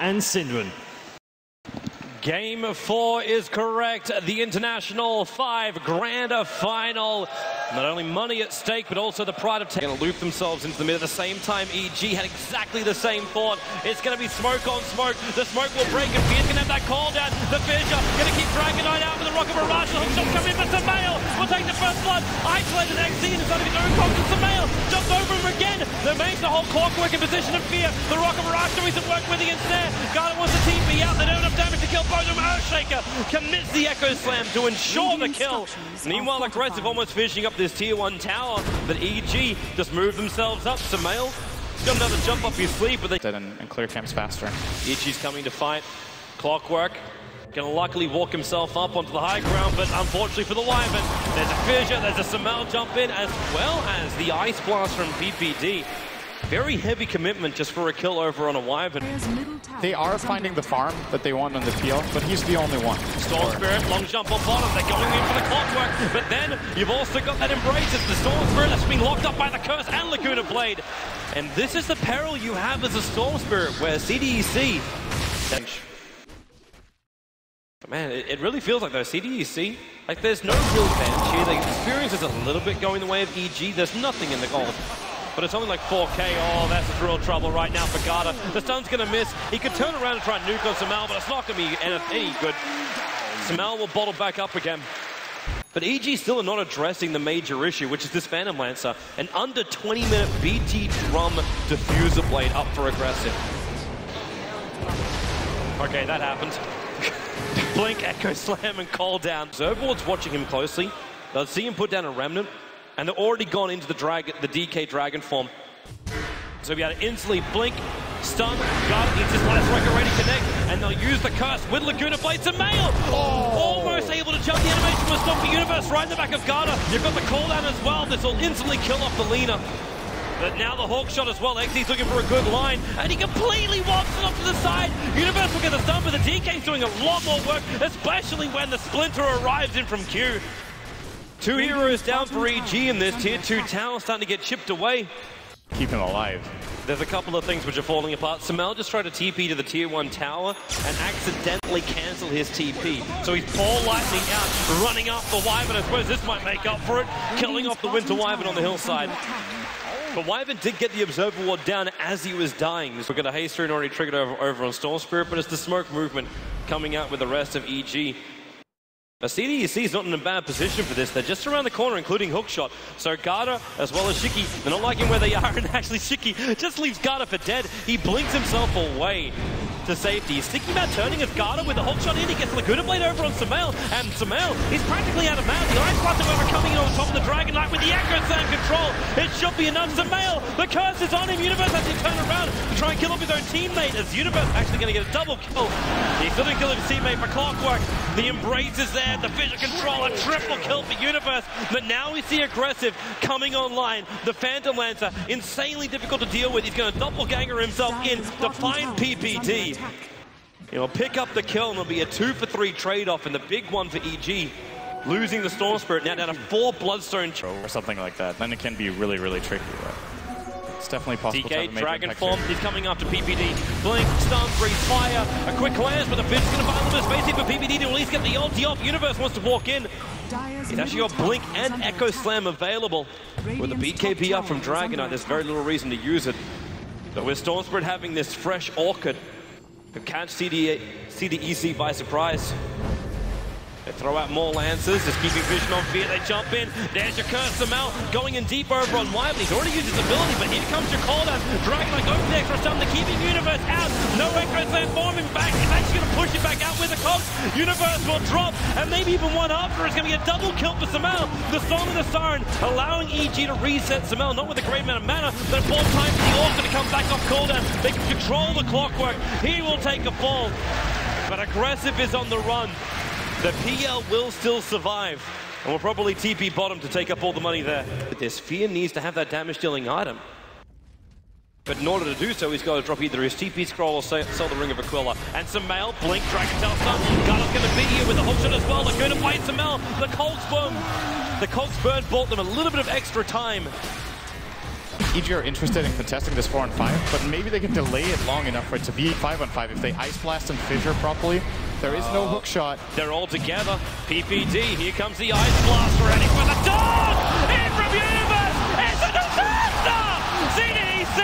and Synderen. Game four is correct. The International 5 Grand Final. Not only money at stake, but also the pride of going to loop themselves into the mid at the same time. EG had exactly the same thought. It's going to be smoke on smoke. The smoke will break, and Fear going to have that call down. The Fissure going to keep Dragon Knight out with the Rocket Barrage. The hookshot coming in for Sumail. Will take the first blood. Isolated XZ inside of his own box, and him again. Clockwork in position of fear. The Rocket Barrage doing some work with the ensnare. Garda wants the team be out. They don't have enough damage to kill Bodum Earthshaker commits the Echo Slam to ensure the kill. Meanwhile, Aggressive almost finishing up this tier 1 tower, but EG just move themselves up. Sumail got another jump up his sleeve, but they... And, and clear camps faster. EG's coming to fight. Clockwork Gonna luckily walk himself up onto the high ground, but unfortunately for the Wyvern, there's a fissure, there's a Sumail jump in, as well as the Ice Blast from PPD. Very heavy commitment just for a kill over on a Wyvern. They are finding the farm that they want on the field, but he's the only one. Storm Spirit, long jump on bottom. They're going in for the clockwork, but then you've also got that embrace. It's the Storm Spirit that's been locked up by the Curse and Laguna Blade. And this is the peril you have as a Storm Spirit, where CDEC... Man, it, it really feels like though, CDEC, like there's no real advantage here. The experience is a little bit going the way of EG. There's nothing in the gold but it's only like 4k. Oh, that's real trouble right now for Garda. The stun's going to miss. He could turn around and try and nuke on Sumail, but it's not going to be any good. Sumail will bottle back up again. But EG still are not addressing the major issue, which is this Phantom Lancer. An under 20 minute BT drum diffuser blade up for aggressive. Okay, that happened. Blink, Echo Slam, and call down. Zergward's watching him closely. They'll see him put down a Remnant and they're already gone into the dragon, the DK Dragon form. So we had to instantly blink, stun, guard, it's just last record ready to connect, and they'll use the curse with Laguna Blades and Mail. Oh. Almost able to jump the animation with Stop the Universe right in the back of Garda. You've got the cooldown as well. This will instantly kill off the Lina. But now the Hookshot as well. XZ's looking for a good line, and he completely walks it off to the side. Universe will get the stun, but the DK's doing a lot more work, especially when the Splinter arrives in from Q. Two heroes down for EG in this tier 2 tower starting to get chipped away. Keep him alive. There's a couple of things which are falling apart. Sumail just tried to TP to the tier 1 tower and accidentally cancel his TP. So he's Ball Lightning out, running up the Wyvern. I suppose this might make up for it, killing off the Winter Wyvern on the hillside. But Wyvern did get the Observer Ward down as he was dying. We're going to haste and already triggered over, over on Storm Spirit, but it's the smoke movement coming out with the rest of EG. Now CDEC is not in a bad position for this. They're just around the corner, including Hookshot. So Garda, as well as Shiki, they're not liking where they are, and actually Shiki just leaves Garda for dead. He blinks himself away to safety. He's thinking about turning his Garda with a hook shot in. He gets Laguna Blade over on Sumail, and Sumail, he's practically out of mana. The Ice however, coming in on top of the Dragon Knight with the Echo Slam control. It should be enough. Sumail, the curse is on him. Universe has to turn around to try and kill off his own teammate, as Universe actually going to get a double kill. He still didn't kill his teammate for Clockwork. The Embrace is there, the Vision Control, a triple kill for Universe. But now we see Aggressive coming online. The Phantom Lancer, insanely difficult to deal with. He's going to doppelganger himself in to find PPD. He'll pick up the kill and it'll be a two for three trade-off and the big one for EG. Losing the Storm Spirit now down to four Bloodstone. Or something like that. Then it can be really, really tricky. It's definitely possible DK, Dragon Form, he's coming after PPD. Blink, stun, freeze, fire. A quick glance, but the Fish is going to find them spacey for PPD to at least get the ulti off. Universe wants to walk in. He's actually got Blink and Echo Slam available. With the BKB up from Dragon Knight, there's very little reason to use it. But with Storm Spirit having this fresh Orchid, could catch CD, CDEC by surprise. Throw out more Lancers, just keeping vision on fear. They jump in. There's your curse, Sumail going in deep over on Wyvern. He's already used his ability, but here comes your call down. Dragon like open extra stun. They're keeping Universe out. No Echo Slam forming back. He's actually going to push it back out with a cogs. Universe will drop, and maybe even one after. It's going to be a double kill for Sumail. The Song of the Siren allowing EG to reset Sumail, not with a great amount of mana, but more time for the Orc to come back off cooldown. They can control the clockwork. He will take a fall. But Aggressive is on the run. The PL will still survive. And will probably TP bottom to take up all the money there. But this Fear needs to have that damage-dealing item. But in order to do so, he's got to drop either his TP scroll or sell, the Ring of Aquila. And Sumail, Blink, Dragon Tail Stun. Garda's going to be here with the hookshot as well. They're going to fight Sumail. The Colts Burn. The Colts Burn bought them a little bit of extra time EG are interested in contesting this 4 on 5, but maybe they can delay it long enough for it to be 5 on 5 if they Ice Blast and Fissure properly. There is no hook shot. They're all together. PPD, here comes the Ice Blast ready for the dog! In from Universe! It's a disaster! CDC!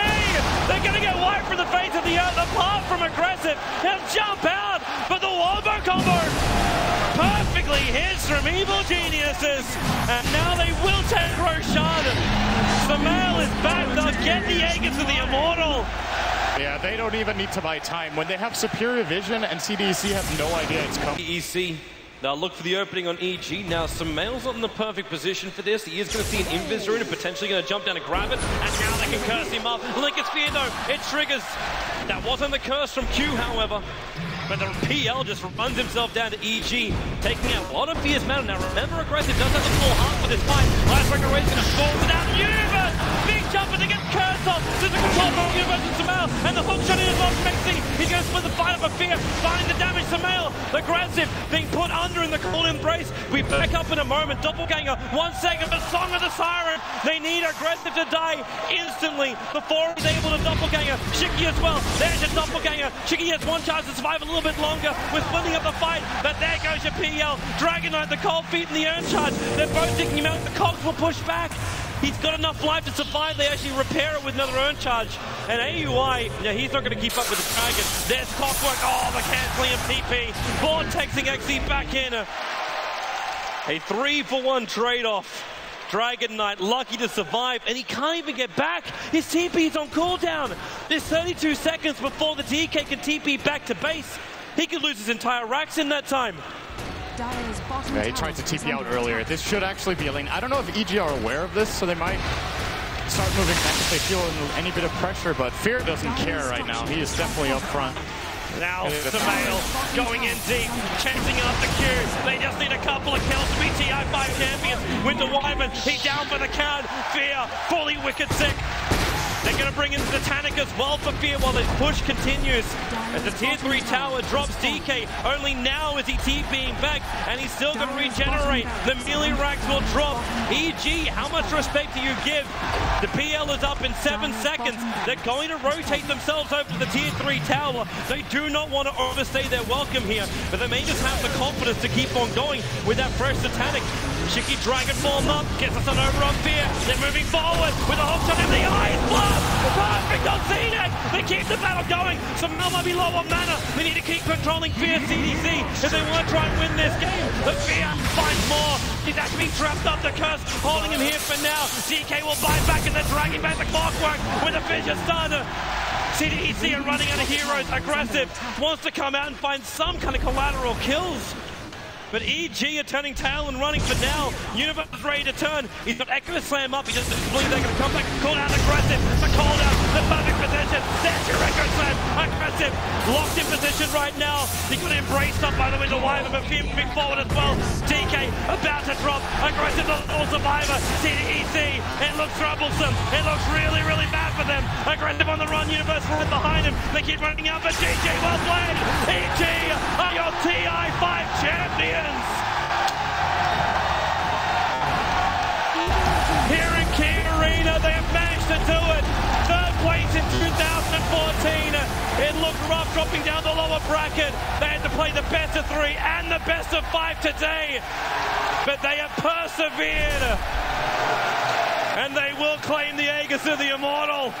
They're going to get wiped from the face of the earth apart from aggressive. He'll jump out, but the Wombo combo perfectly hits from Evil Geniuses. And now they will take Roshan. Sumail is back. They'll get the Aegis of the Immortal. Yeah, they don't even need to buy time. When they have superior vision and CDEC have no idea it's coming. EC. They'll look for the opening on EG. Now, Sumail's not in the perfect position for this. He is going to see an Invis rune and potentially going to jump down and grab it. And now they can curse him up. Lincoln fear, though, it triggers. That wasn't the curse from Q, however. But the PL just runs himself down to EG, taking out a lot of Fear's mana. Now, remember, Aggressive does have the full heart for this fight. Last Record Race going to fall without Universe. Jump and they get cursed off. There's a control from Universe and Sumail. And the hook shot in is off Mexi. He's going to split the fight up a fear, finding the damage. Sumail, Aggressive, being put under in the cool embrace. We back up in a moment. Doppelganger, one second, the Song of the Siren. They need Aggressive to die instantly before he's able to Doppelganger. Shiki as well. There's your Doppelganger. Shiki has one chance to survive a little bit longer with splitting up the fight. But there goes your PL. Dragon Knight, the cold feet, and the urn charge. They're both taking him out. The cogs will push back. He's got enough life to survive. They actually repair it with another urn charge. And AUI, yeah, he's not going to keep up with the Dragon. There's Clockwork. Oh, the canceling of TP. Vortexing XZ back in. A three for one trade-off. Dragon Knight lucky to survive, and he can't even get back. His TP is on cooldown. There's 32 seconds before the DK can TP back to base. He could lose his entire racks in that time. Yeah, he tried to TP out earlier. This should actually be a lane. I don't know if EG are aware of this, so they might start moving back if they feel any bit of pressure, but Fear doesn't care right now. He is definitely up front. Now Sumail going in deep, chasing up the queue. They just need a couple of kills to be TI5 champions. Winter Wyvern, he down for the count. Fear, fully wicked sick. They're going to bring in Satanic as well for Fear while this push continues. As the tier 3 tower drops DK, only now is he TPing back, and he's still going to regenerate. The melee racks will drop. EG, how much respect do you give? The PL is up in 7 seconds. They're going to rotate themselves over to the tier 3 tower. They do not want to overstay their welcome here, but they may just have the confidence to keep on going with that fresh Satanic. Shiki Dragon form up, gets us an over on Fear. They're moving forward with a hook shot in the eyes. Perfect on! They keep the battle going. Sumail might be low on mana. They need to keep controlling Fear CDC if they want to try and win this game. But Fear finds more. He's actually trapped up the curse, holding him here for now. DK will bite back and they're dragging back the clockwork with a Fissure Starter. CDEC are running out of heroes. Aggressive wants to come out and find some kind of collateral kills. But EG are turning tail and running for now. Universe is ready to turn. He's got Echo Slam up. He doesn't believe they're going to come back. Call out aggressive. The call down. The perfect position. There's your Echo Slam. Aggressive. Locked in position right now. He got embraced up by the Winter Wyvern, but Fear moving forward as well. DK about to drop. Aggressive the little survivor. CDEC. Troublesome. It looks really, really bad for them. Aggressive on the run. Universe right behind him. They keep running out, but GG well played. EG are your TI5 champions. Here in Key Arena, they have managed to do it. Third place in 2014. It looked rough dropping down the lower bracket. They had to play the best of three and the best of five today. But they have persevered. And they will claim the Aegis of the Immortal.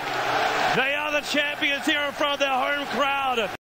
They are the champions here in front of their home crowd.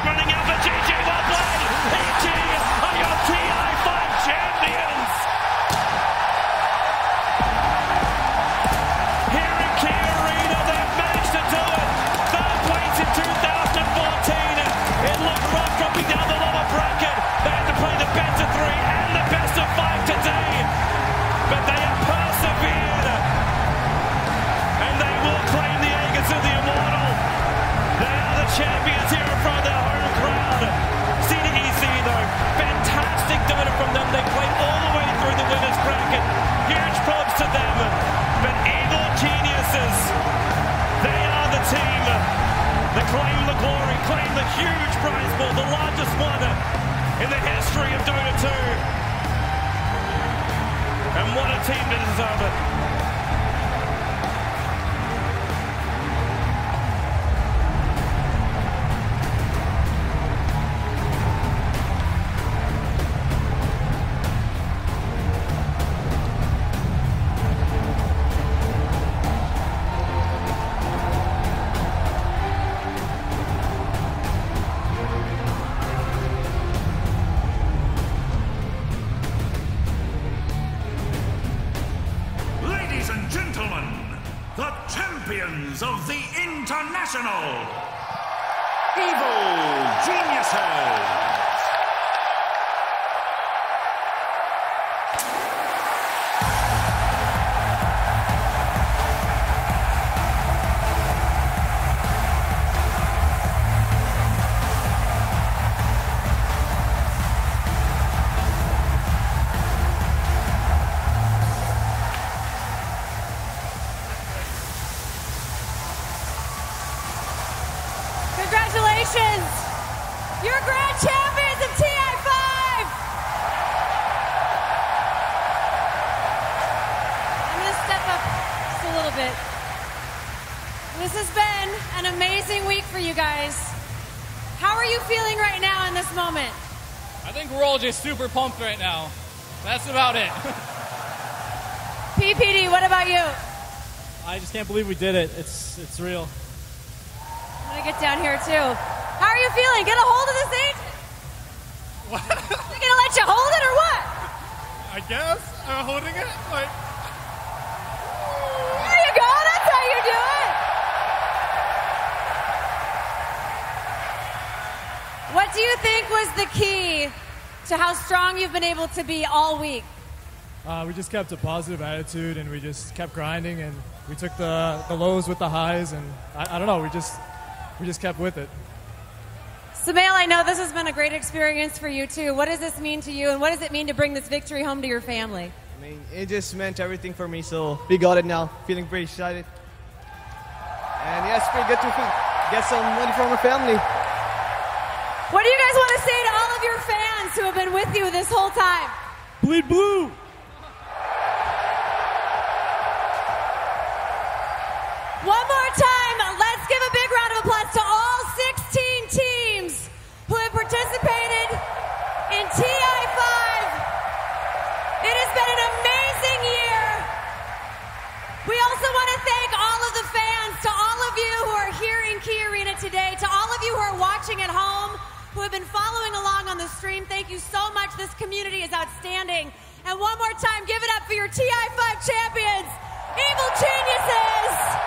Prize pool, the largest one in the history of Dota 2. And what a team to deserve it. International Evil Geniuses. Congratulations! You're grand champions of TI5! I'm to step up just a little bit. This has been an amazing week for you guys. How are you feeling right now in this moment? I think we're all just super pumped right now. That's about it. PPD, what about you? I just can't believe we did it. It's it's real. I'm gonna get down here too. How are you feeling? Get a hold of this Aegis. What? They're gonna let you hold it or what? I guess I'm holding it. Like There you go. That's how you do it. What do you think was the key to how strong you've been able to be all week? Uh, we just kept a positive attitude and we just kept grinding and we took the, the lows with the highs and I, I don't know. We just we just kept with it. Sumail, I know this has been a great experience for you too. What does this mean to you, and what does it mean to bring this victory home to your family? I mean, it just meant everything for me, so we got it now. Feeling pretty excited. And yeah, it's pretty good to get some money from our family. What do you guys want to say to all of your fans who have been with you this whole time? Bleed blue. It has been an amazing year. We also want to thank all of the fans, to all of you who are here in Key Arena today, to all of you who are watching at home, who have been following along on the stream. Thank you so much. This community is outstanding. And one more time, give it up for your TI5 champions, Evil Geniuses.